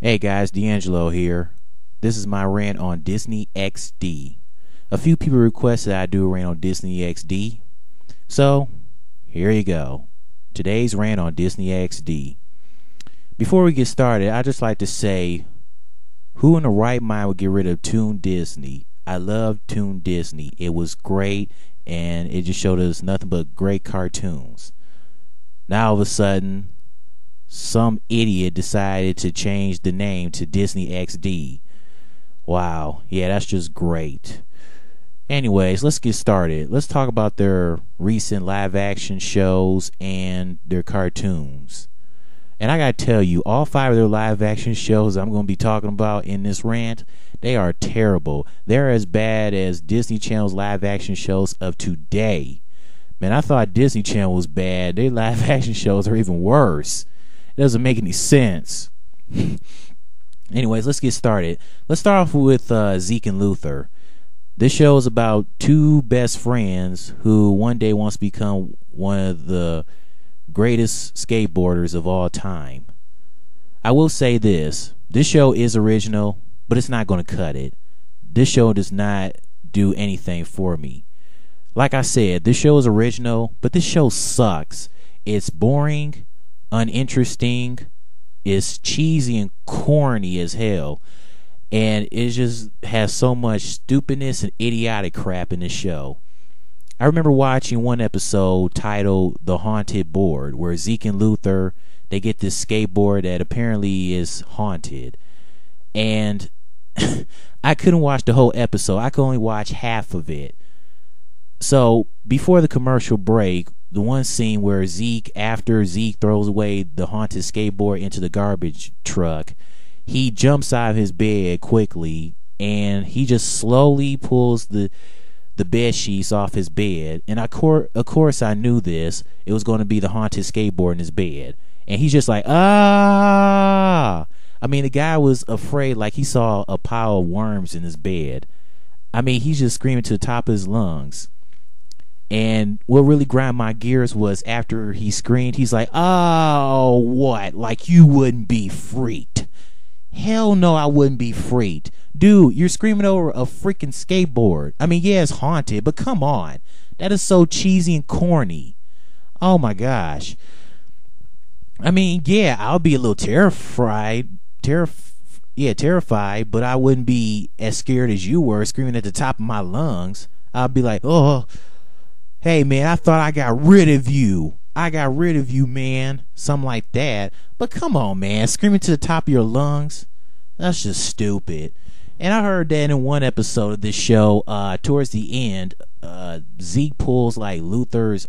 Hey guys, D'Angelo here. This is my rant on Disney XD. A few people requested I do a rant on Disney XD. So, here you go. Today's rant on Disney XD. Before we get started, I'd just like to say who in the right mind would get rid of Toon Disney? I love Toon Disney. It was great and it just showed us nothing but great cartoons. Now all of a sudden, some idiot decided to change the name to Disney XD. Wow, yeah, that's just great. Anyways, let's get started. Let's talk about their recent live action shows and their cartoons. And I gotta tell you, all five of their live action shows I'm gonna be talking about in this rant, they are terrible. They're as bad as Disney Channel's live action shows of today. Man, I thought Disney Channel was bad. Their live action shows are even worse. It doesn't make any sense. Anyways, let's get started. Let's start off with uh, Zeke and Luther. This show is about two best friends who one day wants to become one of the greatest skateboarders of all time. I will say this this show is original, but it's not going to cut it. This show does not do anything for me. Like I said, this show is original, but this show sucks. It's boring, uninteresting, it's cheesy and corny as hell. And it just has so much stupidness and idiotic crap in the show. I remember watching one episode titled The Haunted Board, where Zeke and Luther they get this skateboard that apparently is haunted. And I couldn't watch the whole episode. I could only watch half of it. So before the commercial break, the one scene where Zeke, after Zeke throws away the haunted skateboard into the garbage truck, he jumps out of his bed quickly and he just slowly pulls the the bed sheets off his bed. And I cor- of course I knew this. It was going to be the haunted skateboard in his bed. And he's just like, ah. I mean, the guy was afraid, like he saw a pile of worms in his bed. I mean, he's just screaming to the top of his lungs. And what really grind my gears was after he screamed, he's like, "Oh, what? Like you wouldn't be freaked? Hell no, I wouldn't be freaked, dude. You're screaming over a freaking skateboard. I mean, yeah, it's haunted, but come on, that is so cheesy and corny. Oh my gosh. I mean, yeah, I'll be a little terrified, terrified." yeah, terrified, but I wouldn't be as scared as you were, screaming at the top of my lungs. I'd be like, oh, hey, man, I thought I got rid of you. I got rid of you, man. Something like that. But come on, man, screaming to the top of your lungs. That's just stupid. And I heard that in one episode of this show, uh, towards the end, uh, Zeke pulls like Luther's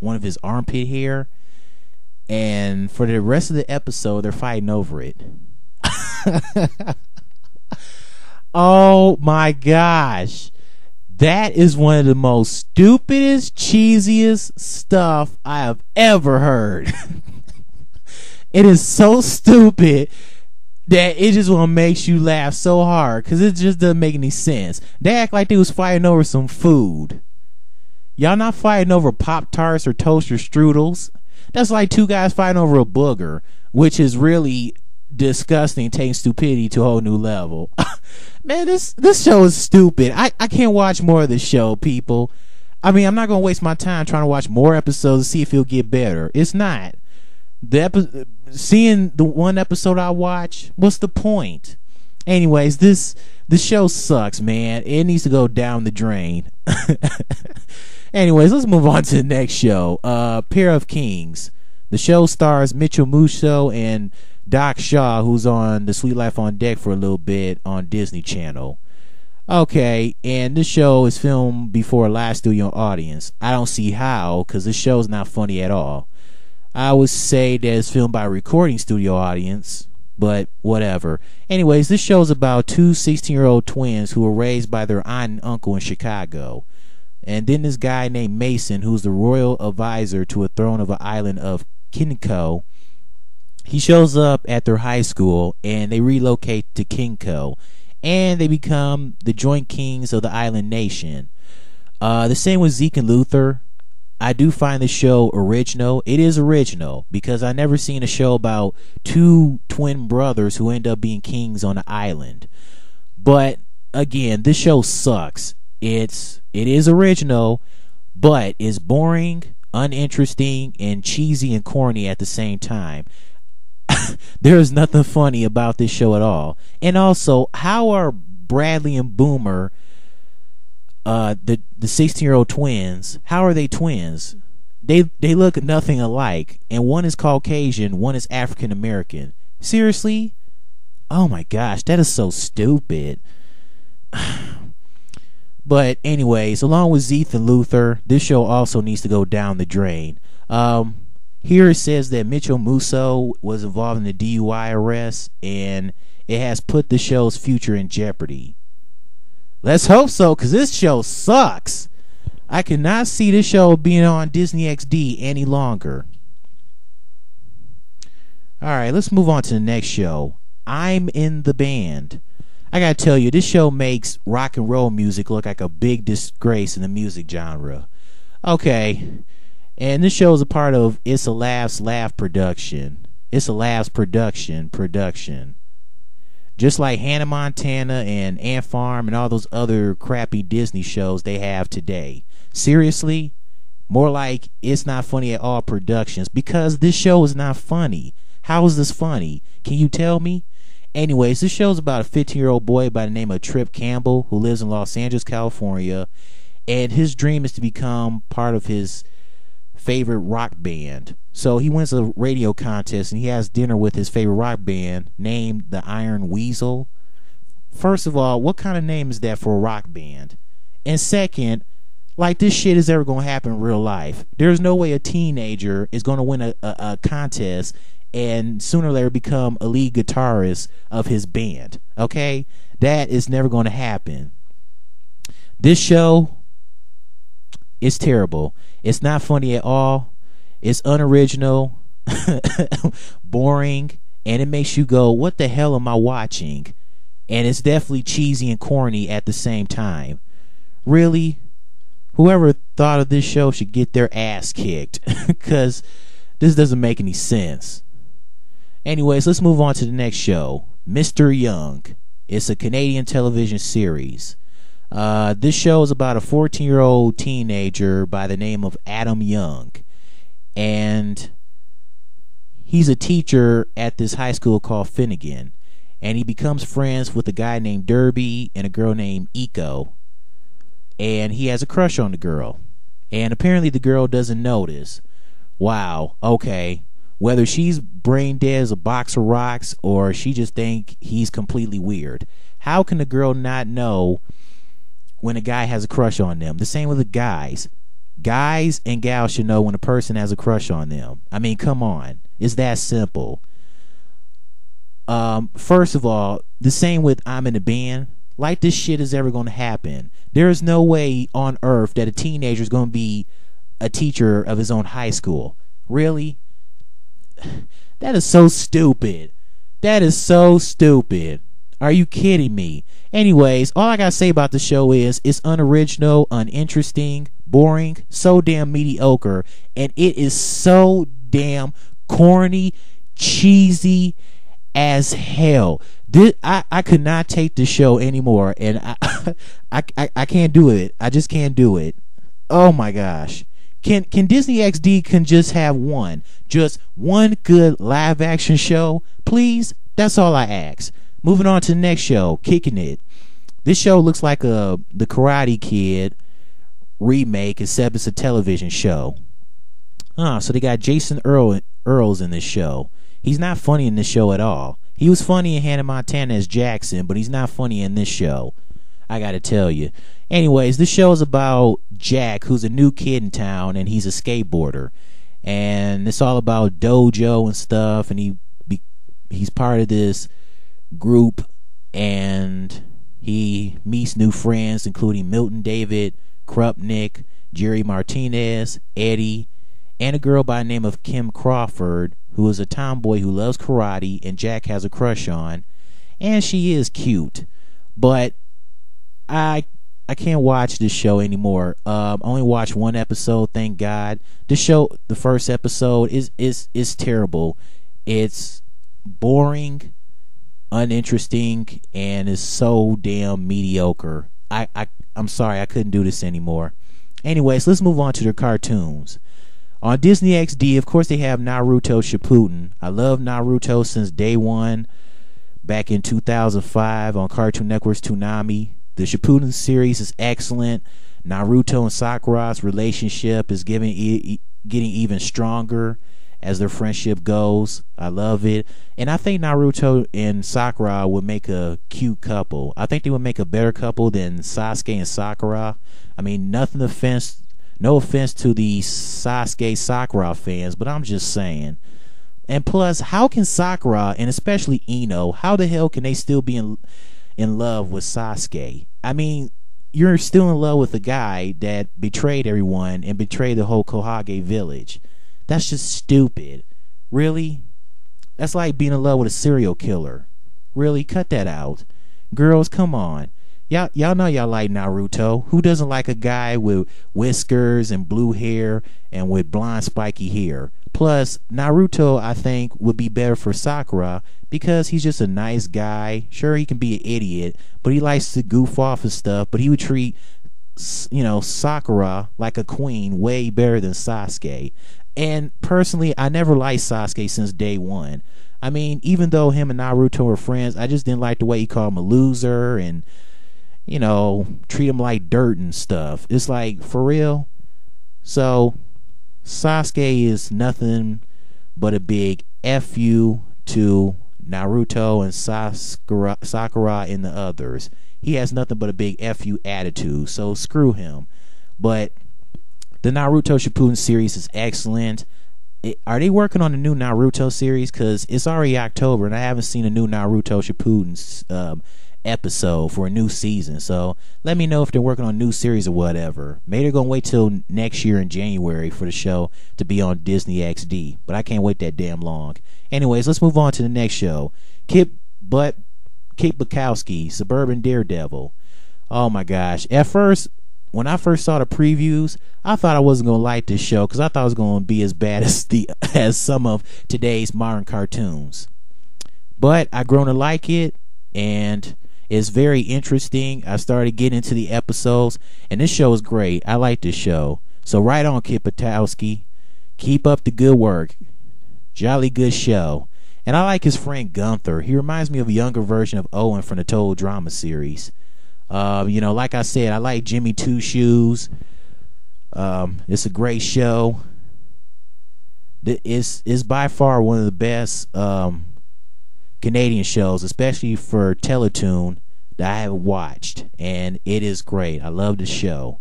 one of his armpit hair. And for the rest of the episode, they're fighting over it. oh my gosh. That is one of the most stupidest, cheesiest stuff I have ever heard. it is so stupid that it just will to makes you laugh so hard because it just doesn't make any sense. They act like they was fighting over some food. Y'all not fighting over Pop Tarts or toaster strudels. That's like two guys fighting over a booger, which is really disgusting, taking stupidity to a whole new level. Man, this this show is stupid. I, I can't watch more of this show, people. I mean, I'm not gonna waste my time trying to watch more episodes to see if it'll get better. It's not. The epi- seeing the one episode I watch, what's the point? Anyways, this the show sucks, man. It needs to go down the drain. Anyways, let's move on to the next show. Uh, Pair of Kings. The show stars Mitchell Musso and Doc Shaw, who's on The Sweet Life on Deck for a little bit on Disney Channel. Okay, and this show is filmed before a live studio audience. I don't see how, because this show's not funny at all. I would say that it's filmed by a recording studio audience, but whatever. Anyways, this show's about two 16 year old twins who were raised by their aunt and uncle in Chicago. And then this guy named Mason, who's the royal advisor to a throne of an island of Kinkow, he shows up at their high school and they relocate to Kinkow and they become the joint kings of the island nation. Uh, the same with Zeke and Luther. I do find the show original. It is original because I never seen a show about two twin brothers who end up being kings on an island. But again, this show sucks. It's it is original, but it's boring, uninteresting, and cheesy and corny at the same time. there is nothing funny about this show at all. And also, how are Bradley and Boomer uh, the the 16 year old twins, how are they twins? They they look nothing alike, and one is Caucasian, one is African American. Seriously? Oh my gosh, that is so stupid. but anyways, along with Zeke and Luther, this show also needs to go down the drain. Um, here it says that Mitchell Musso was involved in the DUI arrest, and it has put the show's future in jeopardy. Let's hope so, because this show sucks. I cannot see this show being on Disney XD any longer. All right, let's move on to the next show. I'm in the band. I gotta tell you, this show makes rock and roll music look like a big disgrace in the music genre. Okay, and this show is a part of It's a Laughs Laugh production. It's a Laughs production production. Just like Hannah Montana and Ant Farm and all those other crappy Disney shows they have today. Seriously? More like It's Not Funny at All Productions because this show is not funny. How is this funny? Can you tell me? Anyways, this show is about a 15 year old boy by the name of Tripp Campbell who lives in Los Angeles, California, and his dream is to become part of his favorite rock band. So he wins a radio contest and he has dinner with his favorite rock band named the Iron Weasel. First of all, what kind of name is that for a rock band? And second, like this shit is ever to happen in real life. There's no way a teenager is to win a, a, a contest and sooner or later become a lead guitarist of his band. Okay? That is never to happen. This show is terrible. It's not funny at all. It's unoriginal, boring, and it makes you go, "What the hell am I watching?" And it's definitely cheesy and corny at the same time. Really, whoever thought of this show should get their ass kicked because this doesn't make any sense. Anyways, let's move on to the next show, Mr. Young. It's a Canadian television series. Uh, this show is about a 14 year old teenager by the name of Adam Young. And he's a teacher at this high school called Finnegan. And he becomes friends with a guy named Derby and a girl named Echo. And he has a crush on the girl. And apparently the girl doesn't notice. Wow, okay. Whether she's brain dead as a box of rocks or she just think he's completely weird. How can the girl not know when a guy has a crush on them. The same with the guys. Guys and gals should know when a person has a crush on them. I mean, come on. It's that simple. Um, first of all, the same with I'm in a band. Like this shit is ever going to happen. There is no way on earth that a teenager is going to be a teacher of his own high school. Really? That is so stupid. That is so stupid. Are you kidding me? Anyways, all I gotta say about the show is it's unoriginal, uninteresting, boring, so damn mediocre, and it is so damn corny, cheesy as hell. This, I, I could not take the show anymore, and I, I, I, I can't do it. I just can't do it. Oh my gosh. Can can Disney XD can just have one, just one good live action show, please? That's all I ask. Moving on to the next show, Kickin' It. This show looks like a the Karate Kid remake, except it's a television show. Ah, so they got Jason Earl Earles in this show. He's not funny in this show at all. He was funny in Hannah Montana as Jackson, but he's not funny in this show. I gotta tell you. Anyways, this show is about Jack, who's a new kid in town, and he's a skateboarder, and it's all about dojo and stuff, and he be, he's part of this group and he meets new friends including Milton David, Krupnick, Jerry Martinez, Eddie, and a girl by the name of Kim Crawford, who is a tomboy who loves karate and Jack has a crush on, and she is cute. But I I can't watch this show anymore. Um, I only watched one episode. Thank God. The show, the first episode, is is is terrible. It's boring, uninteresting, and is so damn mediocre. I, I I'm sorry, I couldn't do this anymore. Anyways, let's move on to the cartoons. On Disney XD, of course, they have Naruto Shippuden. I love Naruto since day one, back in 2005 on Cartoon Network's Toonami. The Shippuden series is excellent. Naruto and Sakura's relationship is giving getting even stronger as their friendship goes. I love it. And I think Naruto and Sakura would make a cute couple. I think they would make a better couple than Sasuke and Sakura. I mean, nothing offense no offense to the Sasuke Sakura fans, but I'm just saying. And plus, how can Sakura and especially Ino, how the hell can they still be in in love with Sasuke? I mean, you're still in love with a guy that betrayed everyone and betrayed the whole Kohage village. That's just stupid. Really? That's like being in love with a serial killer. Really? Cut that out. Girls, come on. Y'all, y'all know y'all like Naruto. Who doesn't like a guy with whiskers and blue hair and with blonde spiky hair? Plus, Naruto, I think, would be better for Sakura because he's just a nice guy. Sure, he can be an idiot, but he likes to goof off and stuff. But he would treat, you know, Sakura like a queen way better than Sasuke. And personally, I never liked Sasuke since day one. I mean, even though him and Naruto were friends, I just didn't like the way he called him a loser and, you know, treat him like dirt and stuff. It's like, for real? So, Sasuke is nothing but a big F you to Naruto and Sakura, Sakura and the others. He has nothing but a big F you attitude, so screw him. But the Naruto Shippuden series is excellent. It, are they working on a new Naruto series? Because it's already October and I haven't seen a new Naruto Shippuden um, episode for a new season. So let me know if they're working on a new series or whatever. Maybe they're gonna wait till next year in January for the show to be on Disney XD, but I can't wait that damn long. Anyways, let's move on to the next show. Kick But Kick Buttowski, Suburban Daredevil. Oh my gosh! At first, when I first saw the previews, I thought I wasn't gonna like this show because I thought it was gonna be as bad as the as some of today's modern cartoons. But I grown to like it, and it's very interesting. I started getting into the episodes, and this show is great. I like this show. So right on, Kick Buttowski. Keep up the good work. Jolly good show. And I like his friend Gunther. He reminds me of a younger version of Owen from the Total Drama series. Uh, you know, like I said, I like Jimmy Two Shoes. Um, it's a great show. It's, it's by far one of the best um, Canadian shows, especially for Teletoon, that I have watched. And it is great. I love the show.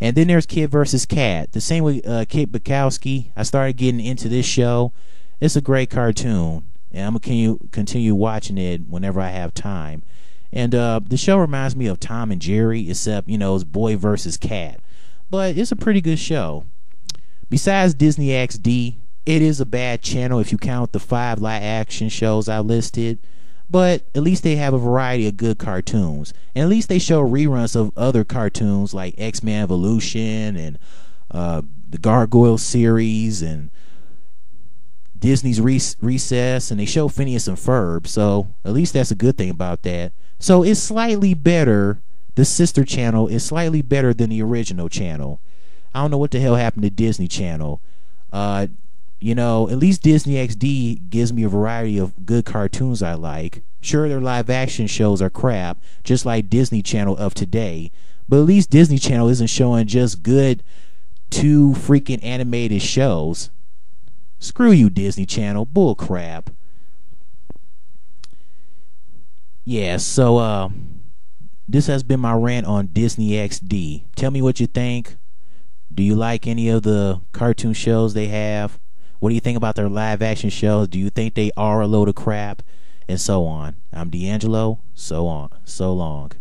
And then there's Kid versus Kat. The same with uh, Kick Buttowski. I started getting into this show. It's a great cartoon, and I'm gonna continue, continue watching it whenever I have time. And uh, the show reminds me of Tom and Jerry, except you know it's boy versus cat. But it's a pretty good show. Besides Disney XD, it is a bad channel if you count the five live action shows I listed. But at least they have a variety of good cartoons. And at least they show reruns of other cartoons like X Men Evolution and uh, the Gargoyle series and Disney's Recess. And they show Phineas and Ferb. So at least that's a good thing about that. So it's slightly better. The sister channel is slightly better than the original channel. I don't know what the hell happened to Disney Channel. Uh, you know, at least Disney XD gives me a variety of good cartoons I like. Sure, their live action shows are crap, just like Disney Channel of today, but at least Disney Channel isn't showing just good two freaking animated shows. Screw you, Disney Channel. Bull crap. Yeah, so uh, this has been my rant on Disney XD. Tell me what you think. Do you like any of the cartoon shows they have? What do you think about their live action shows? Do you think they are a load of crap? And so on. I'm D'Angelo. So on. So long.